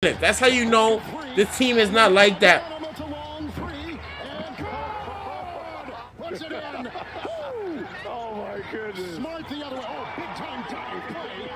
That's how you know the team is not like that. Oh my goodness. Smart the other way. Oh, big time dive play.